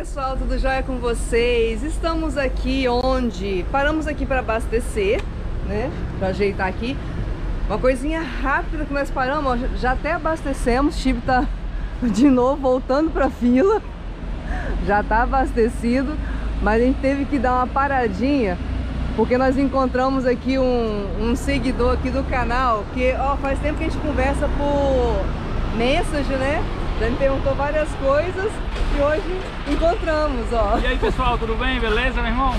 pessoal, tudo jóia com vocês? Estamos aqui onde? Paramos aqui para abastecer, né? Para ajeitar aqui. Uma coisinha rápida que nós paramos, já até abastecemos, o Chico tá de novo voltando para fila. Já tá abastecido, mas a gente teve que dar uma paradinha porque nós encontramos aqui um, um seguidor aqui do canal que ó, faz tempo que a gente conversa por message, né? Já me perguntou várias coisas e hoje encontramos, ó. E aí pessoal, tudo bem? Beleza, meu irmão?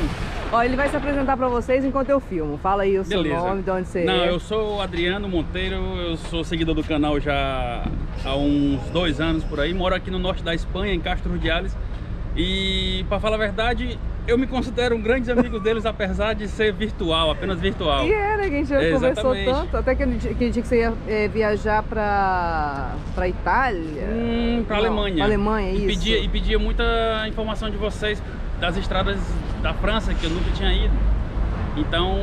Ó, ele vai se apresentar pra vocês enquanto eu filmo. Fala aí o seu Beleza. nome, de onde você Não, é. eu sou o Adriano Monteiro, eu sou seguidor do canal já há uns dois anos por aí, moro aqui no norte da Espanha, em Castro Rudiales. E pra falar a verdade, eu me considero um grande amigo deles, apesar de ser virtual, apenas virtual. E que a gente já É, conversou exatamente. tanto, até dia, aquele dia que você ia é, viajar pra, pra Itália. Hum, pra Não, Alemanha. Pra Alemanha, e isso. pedia, e pedia muita informação de vocês das estradas da França, que eu nunca tinha ido. Então,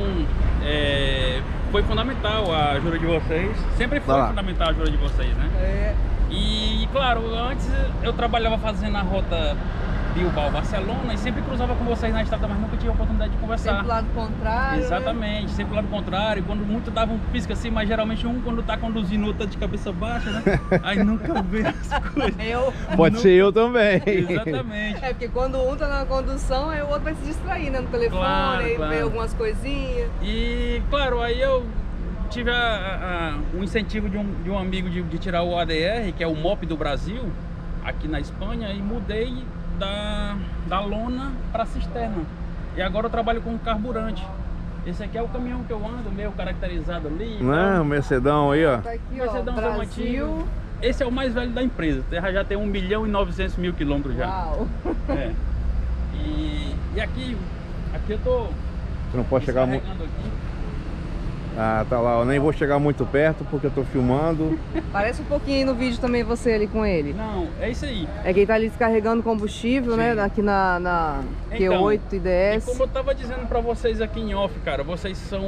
é, foi fundamental a ajuda de vocês. Sempre foi lá. fundamental a ajuda de vocês, né? É, E, claro, antes eu trabalhava fazendo a rota Bilbao-Barcelona e sempre cruzava com vocês na estrada, mas nunca tive a oportunidade de conversar. sempre lado contrário, né? Exatamente, sempre lá do contrário, quando muito dava um pisca assim, mas geralmente um quando tá conduzindo, outro tá de cabeça baixa, né? Aí nunca vê as coisas. Eu... Pode Não- ser eu também. Exatamente. É, porque quando um tá na condução, aí o outro vai se distrair, né? No telefone, Claro, aí claro. vê algumas coisinhas. E claro, aí eu tive a, a- o incentivo de um, de um amigo de, de tirar o ADR, que é o MOP do Brasil, aqui na Espanha, e mudei da, da lona para cisterna. E agora eu trabalho com carburante. Esse aqui é o caminhão que eu ando, meio caracterizado ali. Não, tal. o Mercedão aí, ó. Tá aqui, ó, Brasil. Esse é o mais velho da empresa. Terra já tem 1 milhão e 900 mil quilômetros já. Uau. É. E, e aqui, aqui eu tô Você não pode chegar muito. aqui. Ah, tá lá. Eu nem vou chegar muito perto porque eu tô filmando. Parece um pouquinho aí no vídeo também você ali com ele. Não, é isso aí. É que ele tá ali descarregando combustível, né? Sim. Aqui na, na Então, Q8 e E DS. como eu tava dizendo pra vocês aqui em off, cara, vocês são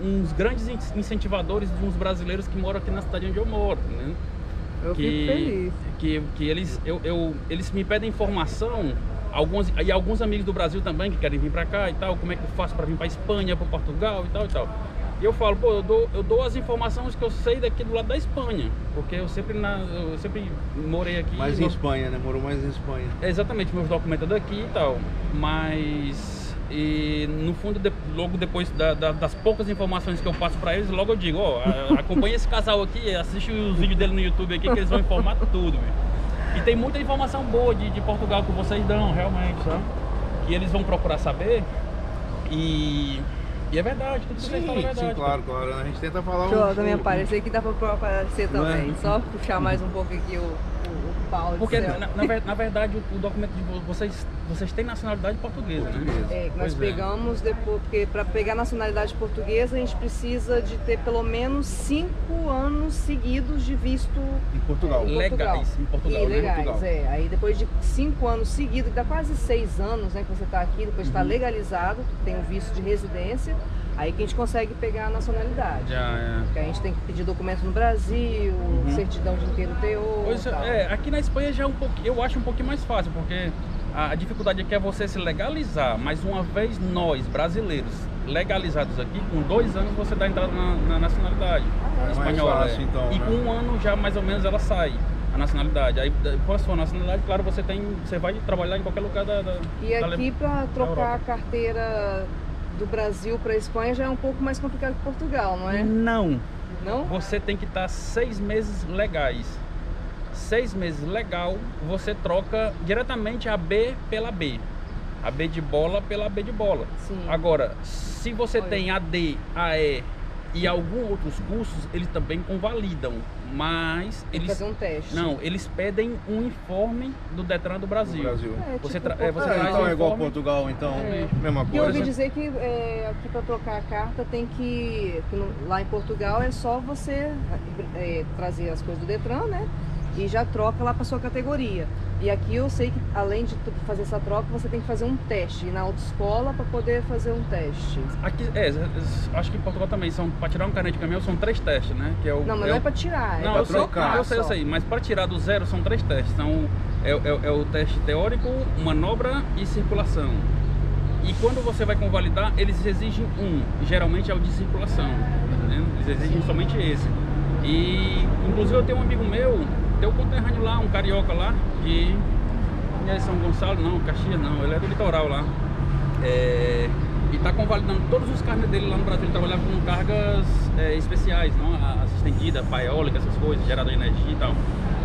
uns grandes in- incentivadores de uns brasileiros que moram aqui na cidade onde eu moro, né? Eu que, fico feliz. Que, que eles, eu, eu- eles me pedem informação, alguns, e alguns amigos do Brasil também que querem vir pra cá e tal, como é que eu faço pra vir pra Espanha, pra Portugal e tal e tal. E eu falo, pô, eu dou, eu dou as informações que eu sei daqui do lado da Espanha, porque eu sempre, na, eu sempre morei aqui. Mais em no- Espanha, né? Morou mais em Espanha. é, Exatamente, meus documentos daqui e tal. Mas e no fundo, de- logo depois da- da- das poucas informações que eu passo pra eles, logo eu digo, ó, a- acompanha esse casal aqui, assiste os vídeos dele no YouTube aqui que eles vão informar tudo, velho. E tem muita informação boa de, de Portugal que vocês dão, realmente, sabe? Que eles vão procurar saber. E, e é verdade, tudo que vocês falam é Sim, verdade. sim, claro, claro. A gente tenta falar Deixa eu um. também um- aparecer aqui, dá pra pra aparecer é? também. Só puxar mais um pouco aqui o, o, o Porque, na, na na verdade, o, o documento de vo- vocês, vocês têm nacionalidade portuguesa, né? Portuguesa. É, que nós Pois é. pegamos depois, porque para pegar nacionalidade portuguesa a gente precisa de ter pelo menos cinco anos seguidos de visto Em Portugal. em Portugal. Legais, em Portugal, e né? legais, Portugal. é. Aí depois de cinco anos seguidos, dá quase seis anos né, que você está aqui, depois Uhum. está legalizado, tem um visto de residência, aí que a gente consegue pegar a nacionalidade. Já, é. Porque a gente tem que pedir documento no Brasil, certidão de interior. Uhum. Pois tal. é, aqui na Espanha já é um pouquinho, eu acho um pouquinho mais fácil, porque a, a dificuldade aqui é você se legalizar, mas uma vez nós, brasileiros, legalizados aqui, com dois anos você dá entrada na, na nacionalidade Ah, é? mais espanhola. fácil, é. então, e né? com um ano já mais ou menos ela sai, a nacionalidade. Aí com a sua nacionalidade, claro, você tem. Você vai trabalhar em qualquer lugar da. da E da aqui para trocar a carteira do Brasil para Espanha já é um pouco mais complicado que Portugal, não é? Não, Não? você tem que estar seis meses legais. Seis meses legal, você troca diretamente a B pela B. A B de bola pela B de bola. Sim. Agora, se você Olha. tem AD, AE e alguns outros cursos, eles também convalidam. Mas Tem eles. fazer um teste. Não, eles pedem um informe do Detran do Brasil. No Brasil. É, Você tipo, tra- é, você Ah, traz então um é igual informe. Portugal, então. É. Mesma Que eu ouvi coisa. dizer que é, aqui para trocar a carta tem que, que no- lá em Portugal é só você é, trazer as coisas do Detran, né? E já troca lá para sua categoria. E aqui eu sei que além de fazer essa troca, você tem que fazer um teste na autoescola para poder fazer um teste. Aqui, é, acho que em Portugal também são para tirar um carnet de caminhão são três testes, né? Que é o Não, mas é não é para tirar, é Não, pra eu sei, trocar eu sei, eu sei, mas para tirar do zero são três testes. São é, é- é o teste teórico, manobra e circulação. E quando você vai convalidar, eles exigem um, geralmente é o de circulação, tá? Eles exigem somente esse. E inclusive eu tenho um amigo meu, tem um conterrâneo lá, um carioca lá, de não é São Gonçalo, não, Caxias não, ele é do litoral lá. É, e tá convalidando todos os carnes dele lá no Brasil. Ele trabalhava com cargas é, especiais, não? As estendidas, paeólica, essas coisas, gerador de energia e tal.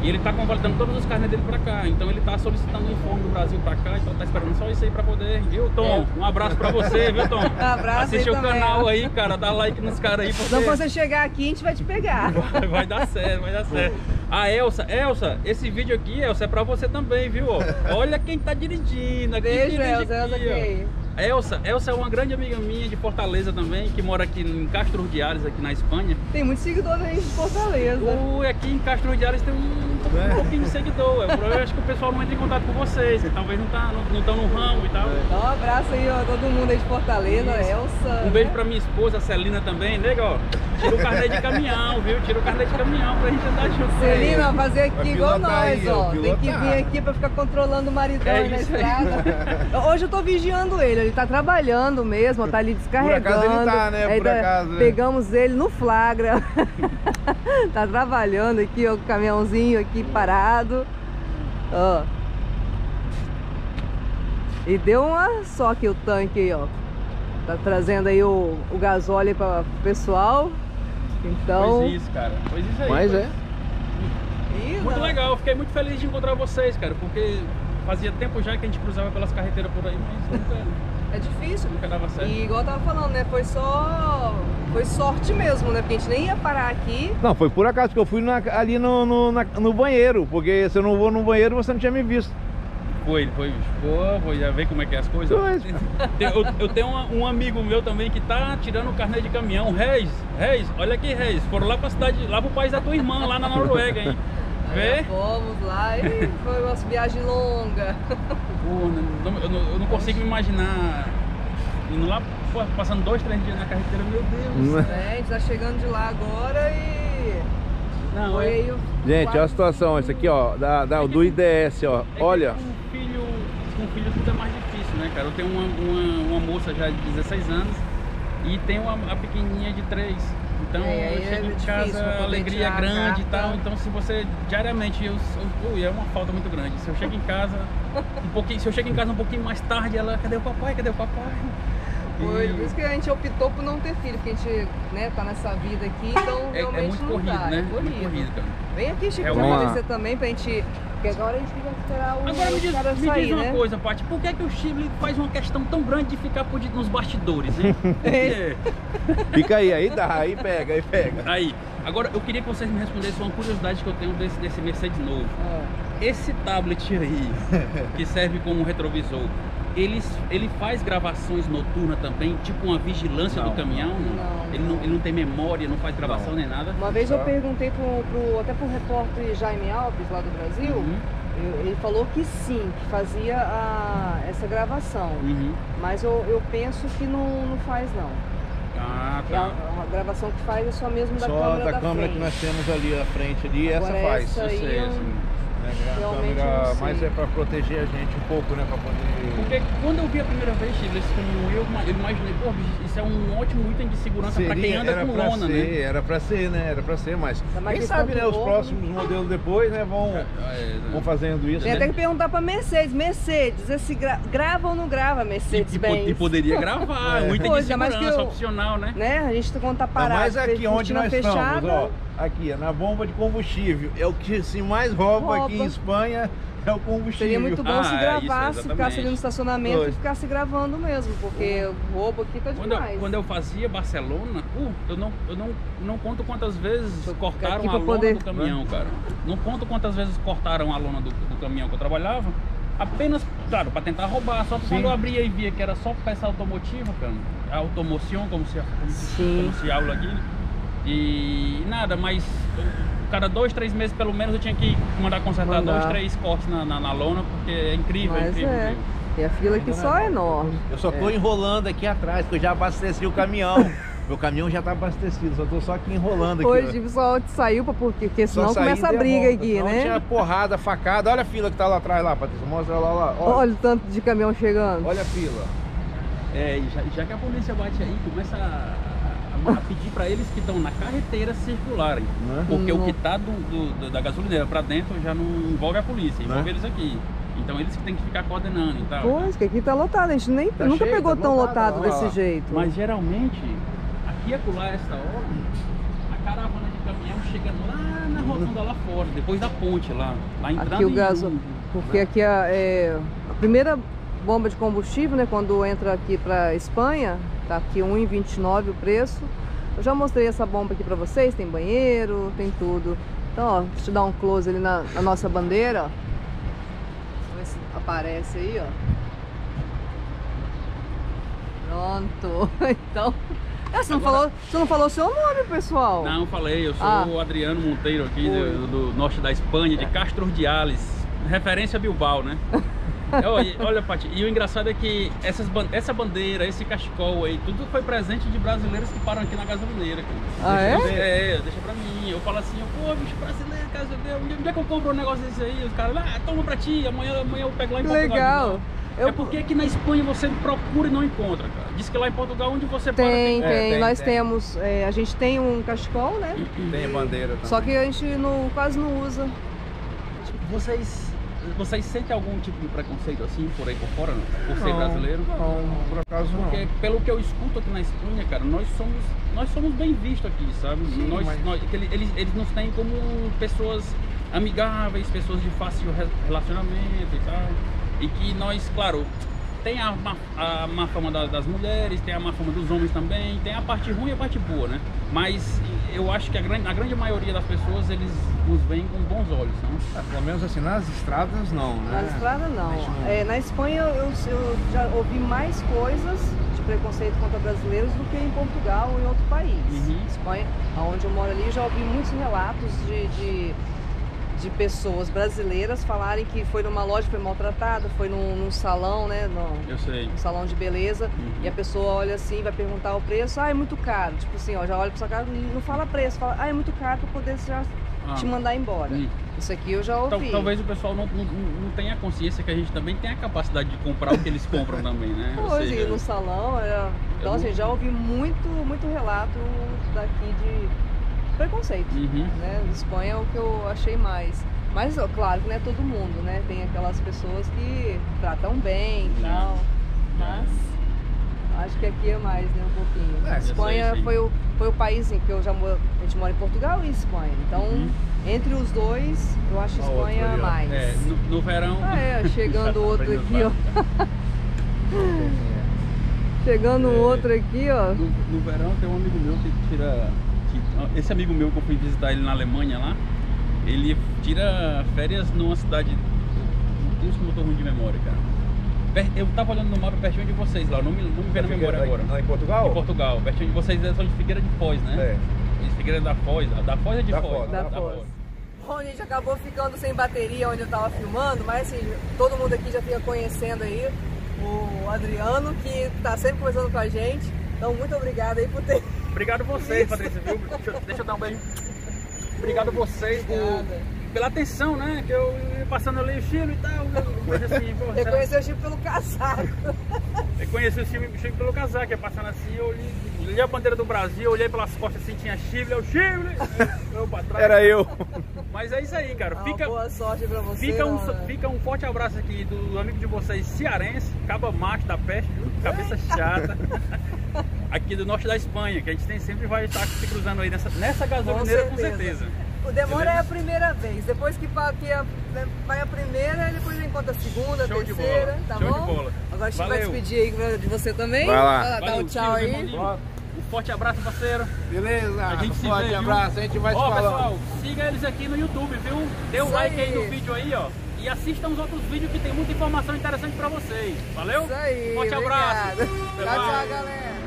E ele tá convalidando todos os carnes dele pra cá. Então ele tá solicitando um informe do Brasil pra cá, então tá esperando só isso aí pra poder. Viu, Tom? Um abraço pra você, viu, Tom? Abraço Assiste o também, canal aí, cara. Dá like nos caras aí, porque quando você chegar aqui, a gente vai te pegar. vai, vai dar certo, vai dar certo. A Elsa, Elsa, esse vídeo aqui, Elsa, é pra você também, viu? Olha quem tá dirigindo aqui. Beijo, dirige. Elza aqui, ó. aqui. Elsa, Elsa é uma grande amiga minha de Fortaleza também, que mora aqui em Castro de Ares, aqui na Espanha. Tem muitos seguidores aí de Fortaleza. Ui, aqui em Castro de Ares tem um, um É. pouquinho de seguidor. É, Eu acho que o pessoal não entra em contato com vocês, que talvez não tá, não estão no ramo e tal. Dá um abraço aí, ó, todo mundo aí de Fortaleza, Elsa. Um beijo pra minha esposa, a Celina também, nega, ó. Tira o carnet de caminhão, viu? Tira o carnet de caminhão pra gente andar junto. Celina, vai fazer aqui Vai igual pilotar nós, aí, ó. Tem que pilotar. vir aqui pra ficar controlando o maridão É na isso estrada. Hoje eu tô vigiando ele, ele tá trabalhando mesmo, ó, tá ali descarregando. acaso ele tá, né? Por acaso, né? Pegamos ele no flagra. tá trabalhando aqui, ó, com o caminhãozinho aqui parado. Ó. E deu uma só aqui o tanque aí, ó. Tá trazendo aí o, o gasóleo para o pessoal. Então. Pois isso, cara. Pois isso aí. Mas pois- é. Muito legal, fiquei muito feliz de encontrar vocês, cara, porque fazia tempo já que a gente cruzava pelas carreteiras por aí, mas nunca, É difícil. nunca dava certo. E igual eu tava falando, né? Foi só. Foi sorte mesmo, né? Porque a gente nem ia parar aqui. Não, foi por acaso que eu fui na- ali no, no, na- no banheiro, porque se eu não vou no banheiro você não tinha me visto. Foi, foi, bicho. Pô, vou já ver como é que é as coisas. Eu, eu tenho uma- um amigo meu também que tá tirando o carnet de caminhão. Reis, Reis, olha aqui, Reis. Foram lá pra cidade, lá pro país da tua irmã, lá na Noruega, hein? Fomos lá e foi uma viagem longa. Pô, não- eu, não, eu não consigo me imaginar indo lá, pô, passando dois, três dias na carreteira, meu Deus. né? A gente tá chegando de lá agora e. Não, Foi é- aí o. Gente, olha a situação, esse aqui, ó, da, da- do IDS, ó. É Olha, Com filho, com filho tudo é mais difícil, né, cara? Eu tenho uma, uma, uma moça já de 16 anos e tenho uma, a pequenininha de 3. Então É, eu chego é em casa, pra alegria é grande e tal. Então se você diariamente, eu, eu, ui, é uma falta muito grande. Se eu chego em casa, um pouquinho, se eu chego em casa um pouquinho mais tarde, ela, cadê o papai? Cadê o papai? Foi, E por isso que a gente optou por não ter filho, porque a gente né, tá nessa vida aqui, então é, realmente é muito não corrido, dá, né? é É muito corrido. corrido, cara. Vem aqui, Chico, É pra uma- conhecer também, pra gente. Porque agora a gente fica esperar o Agora me diz, cara me sair, diz uma né? coisa, Paty, por que, é que o Chile faz uma questão tão grande de ficar por nos bastidores, hein? Quê? fica aí, aí dá, aí pega, aí pega. Aí, agora eu queria que vocês me respondessem uma curiosidade que eu tenho desse, desse Mercedes novo. Ah, Esse tablet aí, que serve como retrovisor, ele, ele faz gravações noturnas também, tipo uma vigilância Não. do caminhão? Não. Ele, não, ele não tem memória, não faz gravação Não. nem nada? Uma vez eu perguntei pro, pro- até pro repórter Jaime Alves, lá do Brasil, Uhum, eu- ele falou que sim, que fazia a- essa gravação. uhum. Mas eu, eu penso que não, não faz não. Ah, É a, tá. a gravação que faz é só mesmo da Só câmera da da câmera frente. que nós temos ali à frente ali, Agora essa faz. essa aí eu- assim. Né, A Realmente eu câmera não sei. mais é pra proteger a gente um pouco, né? Pra poder. Porque quando eu vi a primeira vez esse caminhão, eu, ima- eu imaginei, pô, bicho, isso é um ótimo item de segurança pra quem anda era com pra lona, ser, né? Era pra ser, né? Era pra ser, mas mais quem que sabe, né? Os novo, próximos modelos depois, né? Vão, É, é, vão fazendo isso. Tem né? até que perguntar pra Mercedes, Mercedes, esse gra- grava ou não grava Mercedes e, e poderia gravar, É. um item de segurança eu- opcional, né? Né? A gente quando tá parado, mais aqui onde nós fechada, estamos, ó. Aqui, ó, na bomba de combustível. É o que se mais rouba, aqui em. Espanha, é o combustível. Seria muito bom Ah, se é, gravasse, isso, ficasse ali no estacionamento Pois. e ficasse gravando mesmo, porque o roubo aqui tá Quando eu, demais. quando eu fazia Barcelona, uh, eu, não, eu não, não conto quantas vezes eu cortaram a lona poder- do caminhão, cara. Não conto quantas vezes cortaram a lona do, do caminhão que eu trabalhava. Apenas, claro, para tentar roubar. Só que quando eu abria e via que era só peça automotiva, cara. A automoção, como se, como, como se aula aqui. E nada, mas eu- cada dois, três meses pelo menos eu tinha que mandar consertar Mandar. dois, três cortes na, na, na lona, porque é incrível, é Mas incrível, é. incrível. E a fila aqui só é enorme. Eu só tô É. enrolando aqui atrás, que eu já abasteci o caminhão. Meu caminhão já tá abastecido, só tô só aqui enrolando aqui. Hoje ó. só saiu pra porque, porque senão começa a briga aqui, né? Tinha porrada, facada. Olha a fila que tá lá atrás lá, Patrícia. Mostra lá, lá. Olha, Olha o tanto de caminhão chegando. olha a fila. É, já, já que a polícia bate aí, começa a, a- a pedir para eles que estão na carreteira circularem. Né? Porque o Não. que tá do, do- do- da gasolineira para dentro já não envolve a polícia, envolve Né? eles aqui. Então eles que têm que ficar coordenando e tal. Pois, que aqui tá lotado, a gente nem, Tá nunca cheio, pegou tá tão lotado, lotado desse jeito. Mas geralmente, aqui e acolá, essa hora, a caravana de caminhão chega lá na rotunda lá fora, depois da ponte lá. Lá entrando Aqui o em- gaso, porque aqui a, é, a primeira bomba de combustível, né, quando entra aqui para Espanha, tá aqui 1,29 o preço. Eu já mostrei essa bomba aqui para vocês, tem banheiro, tem tudo. Então, ó, deixa eu dar um close ali na, na nossa bandeira, ó. Vamos ver se aparece aí, ó. Pronto. Então, é, você, não Agora- falou, você não falou seu nome, pessoal? Não, falei, eu sou Ah. o Adriano Monteiro aqui do, do norte da Espanha, de Castro Diales, referência a Bilbao, né? olha, olha, Pati, e o engraçado é que essas, essa bandeira, esse cachecol aí, tudo foi presente de brasileiros que param aqui na gasolineira. cara. Ah, é? Deixa, é, deixa pra mim. Eu falo assim, pô, bicho brasileiro, casa de onde é que eu compro um negócio desse aí? Os caras, ah, toma pra ti, amanhã, amanhã eu pego lá em Que Portugal. legal. É Eu- porque aqui na Espanha você procura e não encontra, cara. Diz que lá em Portugal onde você para Tem, É, tem. tem, Nós tem. temos. é, a gente tem um cachecol, né? Tem a bandeira também. Só que a gente não, quase não usa. Vocês, vocês sentem algum tipo de preconceito assim por aí por fora, não? por ser Não, brasileiro? Não, por acaso não. Porque pelo que eu escuto aqui na Espanha, cara, nós somos, nós somos bem vistos aqui, sabe? Sim, nós, mas- nós- eles, eles nos têm como pessoas amigáveis, pessoas de fácil re- relacionamento e tal. E que nós, claro, tem a má, a má fama da- das mulheres, tem a má fama dos homens também, tem a parte ruim e a parte boa, né? Mas eu acho que a grande, a grande maioria das pessoas, eles nos veem com bons olhos, não? Ah, Pelo menos assim, nas estradas não, né? Na estrada não. A É, na Espanha eu, eu já ouvi mais coisas de preconceito contra brasileiros do que em Portugal ou em outro país. Uhum. Espanha, onde eu moro ali, eu já ouvi muitos relatos de, de, de pessoas brasileiras falarem que foi numa loja, foi maltratada, foi num, num salão, né? num- Eu sei. um salão de beleza Uhum. e a pessoa olha assim, vai perguntar o preço, ah, é muito caro. Tipo assim, ó, já olha pra sua cara e não fala preço, fala, ah, é muito caro pra poder já Ah. te mandar embora. Hum. Isso aqui eu já ouvi. talvez o pessoal não, não, não tenha consciência que a gente também tem a capacidade de comprar o que eles compram também, né? Pois, seja, no salão, era... então eu assim, já ouvi muito, muito relato daqui de preconceito. Uhum. Né? Espanha é o que eu achei mais. Mas, ó, claro que não é todo mundo, né? Tem aquelas pessoas que tratam bem e tal. Mas acho que aqui é mais, né? Um pouquinho. É, sei, Espanha sim. foi o, foi o país em que eu já moro. A gente mora em Portugal e Espanha. Então, Uhum. entre os dois, eu acho a outro Espanha mais. É, no, no verão. Ah, é, chegando outro aqui, ó. Chegando É. outro aqui, ó. No, no verão tem um amigo meu que tira. Que- esse amigo meu que eu fui visitar ele na Alemanha lá, ele tira férias numa cidade. Meu Deus, como eu tô ruim de memória, cara. Eu tava olhando no mapa pertinho de vocês lá, não me, não me vem na memória agora. Lá em Portugal? Em Portugal, pertinho de vocês são de Figueira de Foz, né? É. De Figueira da Foz, da Foz é de Da Foz? Foz, da Foz. Bom, a gente acabou ficando sem bateria onde eu tava filmando, mas assim, todo mundo aqui já fica conhecendo aí o Adriano, que tá sempre conversando com a gente. Então, muito obrigada aí por ter. Obrigado vocês, Patrícia, viu? Deixa, eu- deixa eu dar um beijo. Obrigado vocês por, pela atenção, né? Que eu ia passando ali o Chile e tal. Coisa assim, pô, será- Reconheceu o Chico pelo casaco. Eu conheci o Chile, Chile pelo casaco, ia passando assim, eu olhei, olhei a bandeira do Brasil, olhei pelas costas assim, tinha Chile, eu Chile, eu pra trás. Era eu. Mas é isso aí, cara. Fica, boa sorte pra você. fica, um, fica um forte abraço aqui do amigo de vocês, cearense, caba macho da peste, viu? cabeça chata. Aqui do norte da Espanha, que a gente tem, sempre vai estar se cruzando aí nessa, nessa gasolineira com certeza. O demora é a primeira vez. Depois que a- né, vai a primeira, depois a gente conta a segunda, Show terceira, tá show de bom? bola. Agora a gente vai despedir aí de você também. Vai lá. Dá Valeu, um tchau aí. Um forte abraço, parceiro. Beleza? A gente se Forte vê, viu? abraço, a gente vai Ó, se falando. pessoal, siga eles aqui no YouTube, viu? Dê um Isso like aí aí. no vídeo aí, ó. E assistam os outros vídeos que tem muita informação interessante pra vocês. Valeu? Isso aí. Forte abraço. obrigado. Até Tchau, tchau, galera.